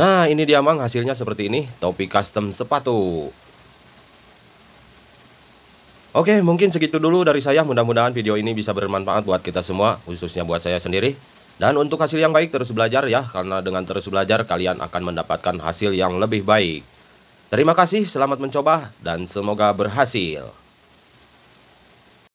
Nah ini dia mang hasilnya seperti ini. Topi custom sepatu. Oke mungkin segitu dulu dari saya. Mudah-mudahan video ini bisa bermanfaat buat kita semua Khususnya buat saya sendiri. Dan untuk hasil yang baik terus belajar ya. Karena dengan terus belajar kalian akan mendapatkan hasil yang lebih baik. Terima kasih, selamat mencoba, dan semoga berhasil.